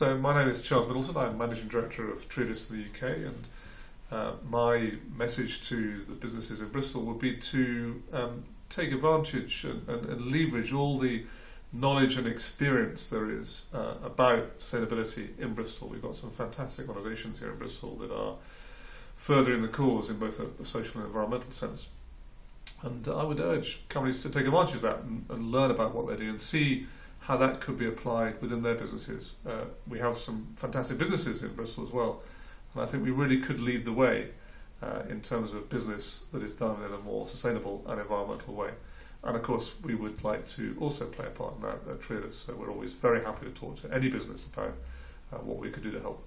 So my name is Charles Middleton. I'm managing director of Triodos in the UK, and uh, my message to the businesses in Bristol would be to um, take advantage and, and, and, leverage all the knowledge and experience there is uh, about sustainability in Bristol. We've got some fantastic organisations here in Bristol that are furthering the cause in both a, a, social and environmental sense. And I would urge companies to take advantage of that and, and learn about what they do and see how that could be applied within their businesses. Uh, we have some fantastic businesses in Bristol as well, and I think we really could lead the way uh, in terms of business that is done in a more sustainable and environmental way. And of course, we would like to also play a part in that at Traders, so we're always very happy to talk to any business about uh, what we could do to help.